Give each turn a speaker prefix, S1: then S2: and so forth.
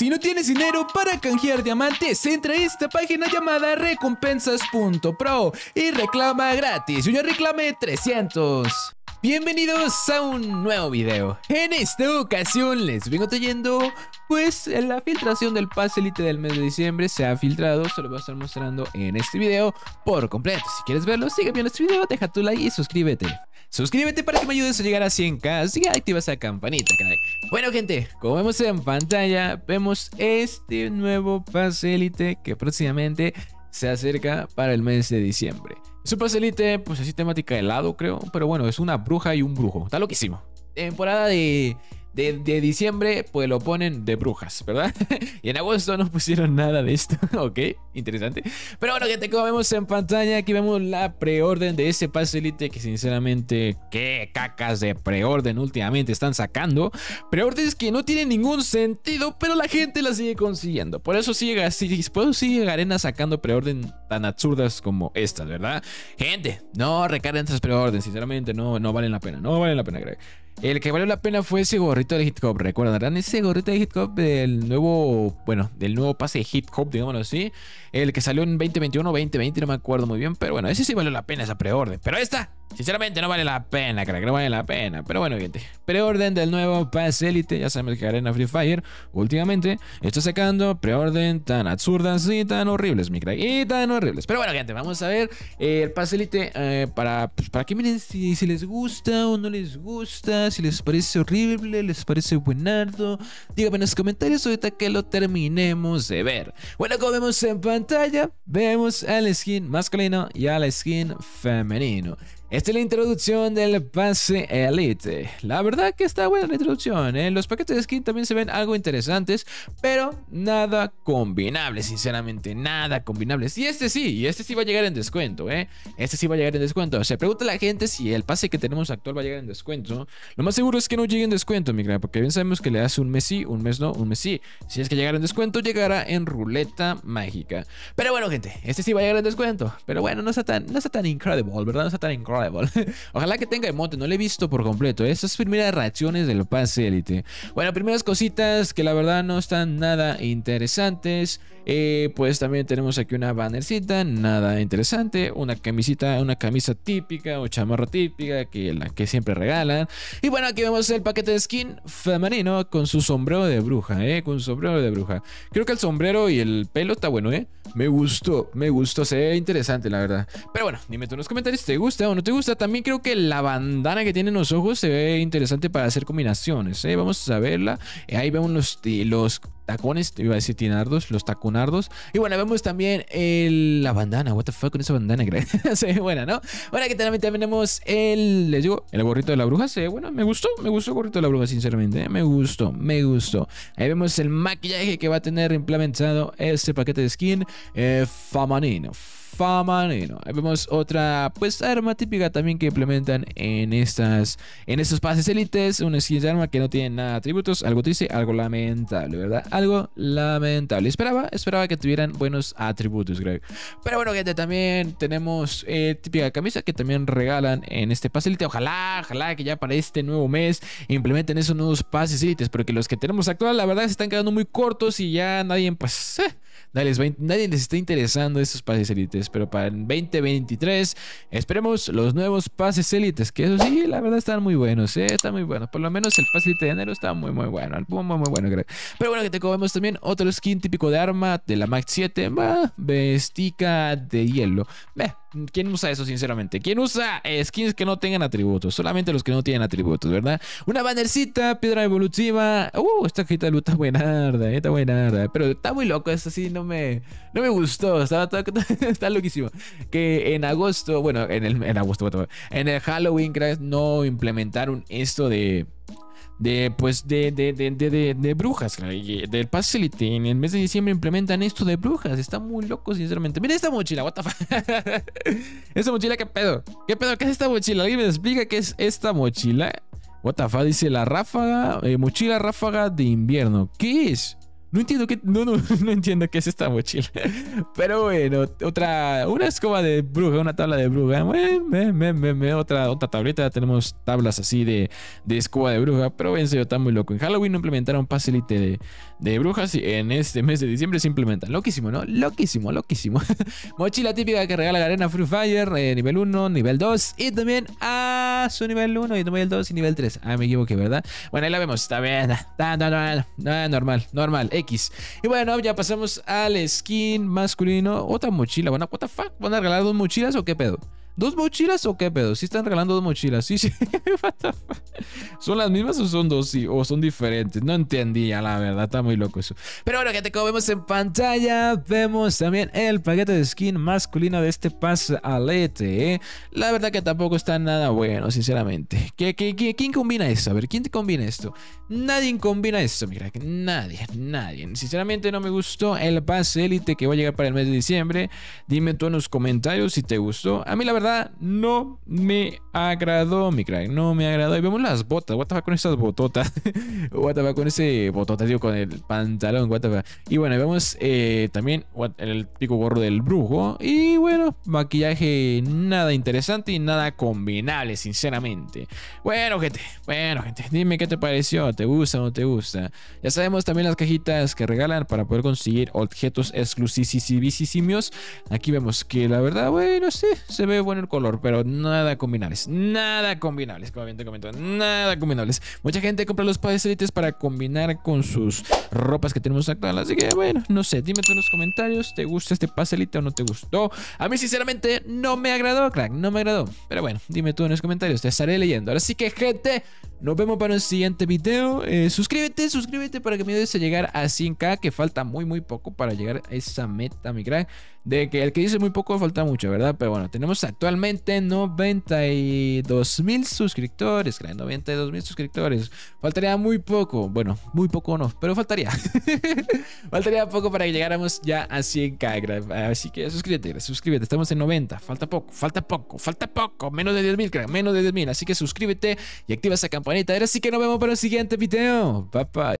S1: Si no tienes dinero para canjear diamantes, entra a esta página llamada recompensas.pro y reclama gratis. Yo ya reclamé 300. Bienvenidos a un nuevo video. En esta ocasión les vengo trayendo pues la filtración del pase elite del mes de diciembre se ha filtrado, se lo voy a estar mostrando en este video por completo. Si quieres verlo, sigue viendo este video, deja tu like y suscríbete. Suscríbete para que me ayudes a llegar a 100k y activa esa campanita, caray. Bueno, gente, como vemos en pantalla, vemos este nuevo pase elite que próximamente se acerca para el mes de diciembre. Pase elite, pues así temática helado, creo, pero bueno, es una bruja y un brujo. Está loquísimo. Temporada de de, diciembre, pues lo ponen de brujas, ¿verdad? y en agosto no pusieron nada de esto, ok, interesante. Pero bueno, gente, como vemos en pantalla, aquí vemos la preorden de ese pase elite que sinceramente, qué cacas de preorden últimamente están sacando. Preórdenes que no tienen ningún sentido, pero la gente las sigue consiguiendo. Por eso sigue, por eso sigue Garena sacando preorden tan absurdas como estas, ¿verdad? Gente, no recarguen estas preorden, sinceramente, no, no valen la pena, no valen la pena, Greg. El que valió la pena fue ese gorrito de hip hop. Recuerdan, ese gorrito de hip hop del nuevo, bueno, del nuevo pase de hip hop, digámoslo así. El que salió en 2021 2020, no me acuerdo muy bien. Pero bueno, ese sí valió la pena esa preorden. Pero esta, sinceramente, no vale la pena, crack. No vale la pena. Pero bueno, gente. Preorden del nuevo pase Elite. Ya sabemos que Arena Free Fire últimamente está sacando preorden tan absurdas y tan horribles, mi crack. Y tan horribles. Pero bueno, gente, vamos a ver el pase Elite eh, para, pues, para que miren si, si les gusta o no les gusta si les parece horrible, les parece buenardo. Díganme en los comentarios ahorita que lo terminemos de ver. Bueno, como vemos en pantalla, vemos al skin masculino y al skin femenino. Esta es la introducción del pase Elite. La verdad que está buena la introducción. ¿eh? Los paquetes de skin también se ven algo interesantes, pero nada combinables, sinceramente, nada combinables. Y este sí, y este sí va a llegar en descuento, ¿eh? Este sí va a llegar en descuento. Se pregunta la gente si el pase que tenemos actual va a llegar en descuento. Lo más seguro es que no llegue en descuento, mi porque bien sabemos que le hace un mes sí, un mes no, un mes sí. Si es que llegara en descuento, llegará en ruleta mágica. Pero bueno, gente, este sí va a llegar en descuento. Pero bueno, no está tan, no está tan incredible, ¿verdad? No está tan incredible. Ojalá que tenga emote, no lo he visto por completo. Estas primeras reacciones del pase élite. Bueno, primeras cositas que la verdad no están nada interesantes. Eh, pues también tenemos aquí una bannercita, nada interesante. Una camisita, una camisa típica o chamarra típica que la que siempre regalan. Y bueno, aquí vemos el paquete de skin femenino con su sombrero de bruja, ¿eh? Con su sombrero de bruja. Creo que el sombrero y el pelo está bueno, ¿eh? Me gustó, me gustó, se ve interesante, la verdad. Pero bueno, dime tú en los comentarios si te gusta o no te gusta. También creo que la bandana que tiene en los ojos se ve interesante para hacer combinaciones, ¿eh? Vamos a verla. Ahí vemos los, los tacones, iba a decir tinardos, los taconardos. Y bueno, vemos también el, la bandana, what the con esa bandana, se ve buena, ¿no? Bueno, aquí también tenemos el, les digo, el gorrito de la bruja, se ve bueno, me gustó, me gustó el gorrito de la bruja, sinceramente, ¿eh? me gustó, me gustó. Ahí vemos el maquillaje que va a tener implementado este paquete de skin eh, femenino Famanino. Ahí vemos otra pues arma típica también que implementan en estas en estos pases élites, una skin de arma que no tiene nada de atributos, algo triste, algo lamentable, ¿verdad? Algo lamentable. Esperaba, esperaba que tuvieran buenos atributos, Greg. Pero bueno, gente, también tenemos eh, típica camisa que también regalan en este pase élite. Ojalá, ojalá que ya para este nuevo mes implementen esos nuevos pases élites, porque los que tenemos actual, la verdad, se están quedando muy cortos y ya nadie, pues, eh, nadie, les está interesando estos pases élites, pero para el 2023 esperemos los nuevos pases élites, que eso sí, la verdad están muy buenos, ¿eh? están muy buenos. Por lo menos el pase élite de enero está muy, muy bueno, muy, muy, bueno. Pero bueno, que te comemos también otro skin típico de arma de la Max 7, va, vestica de hielo. ¿Quién usa eso, sinceramente? ¿Quién usa skins que no tengan atributos? Solamente los que no tienen atributos, ¿verdad? Una bannercita, piedra evolutiva. Uh, esta cajita de luz está buenarda, eh, está. Pero está muy loco, esto sí no me, no me gustó. Está, loquísimo. Que en agosto, bueno, en el en agosto, en el Halloween, no implementaron esto de de pues de, de, de, de brujas, del Facility. En el mes de diciembre implementan esto de brujas. Está muy loco, sinceramente. Mira esta mochila, what the mochila, ¿qué pedo? ¿Qué pedo? ¿Qué es esta mochila? ¿Alguien me explica qué es esta mochila? What the fuck, dice la ráfaga, eh, mochila ráfaga de invierno. ¿Qué es? No entiendo qué, no, no, no entiendo qué es esta mochila. Pero bueno, otra, una escoba de bruja, una tabla de bruja. Bueno, otra, otra tableta. Tenemos tablas así de, de escoba de bruja. Pero en serio, está muy loco. En Halloween no implementaron Facilite de, de brujas. Y en este mes de diciembre se implementan. Loquísimo, ¿no? Loquísimo, loquísimo. mochila típica que regala Garena Free Fire. Eh, nivel 1, nivel 2. Y también a su nivel 1 y nivel 2 y nivel 3. Ah, me equivoqué, ¿verdad? Bueno, ahí la vemos. Está bien. Está, normal, normal. X. Y bueno, ya pasamos al skin masculino. Otra mochila. Bueno, what the fuck? ¿Van a regalar dos mochilas o qué pedo? ¿Dos mochilas o qué pedo? Sí están regalando dos mochilas. Sí, sí. ¿Son las mismas o son dos? Sí, o son diferentes. No entendía, la verdad. Está muy loco eso. Pero bueno, gente, como vemos en pantalla, vemos también el paquete de skin masculino de este pase alete. ¿eh? La verdad que tampoco está nada bueno, sinceramente. ¿Qué, quién combina esto? A ver, ¿quién te combina esto? Nadie combina esto, mira. Nadie, nadie. Sinceramente no me gustó el pase élite que va a llegar para el mes de diciembre. Dime tú en los comentarios si te gustó. A mí la verdad no me agradó, mi crack. No me agradó. Y vemos las botas. What the fuck con esas bototas. what the fuck con ese botota, digo, con el pantalón. What the fuck. Y bueno, vemos eh, también el pico gorro del brujo. Y bueno, maquillaje nada interesante y nada combinable, sinceramente. Bueno, gente. Bueno, gente. Dime qué te pareció. ¿Te gusta o no te gusta? Ya sabemos también las cajitas que regalan para poder conseguir objetos exclusivos. Aquí vemos que la verdad, bueno, sí, se ve bueno el color, pero nada combinables. Nada combinables, como bien te comento. Nada combinables. Mucha gente compra los pases para combinar con sus ropas que tenemos actual. Así que, bueno, no sé. Dime tú en los comentarios. ¿Te gusta este pase o no te gustó? A mí, sinceramente, no me agradó, crack. No me agradó. Pero bueno, dime tú en los comentarios. Te estaré leyendo. Así que, gente, nos vemos para un siguiente video. Eh, suscríbete, suscríbete para que me ayudes a llegar a 100k. Que falta muy, muy poco para llegar a esa meta, mi crack. De que el que dice muy poco falta mucho, ¿verdad? Pero bueno, tenemos actualmente 92 mil suscriptores. Crack, 92 mil suscriptores. Faltaría muy poco. Bueno, muy poco no, pero faltaría. faltaría poco para que llegáramos ya a 100k, crack. Así que suscríbete, suscríbete. Estamos en 90. Falta poco, falta poco, falta poco. Menos de 10 mil. Menos de 10 mil. Así que suscríbete y activa esa campanita. Ahora sí que nos vemos para el siguiente video. Bye bye.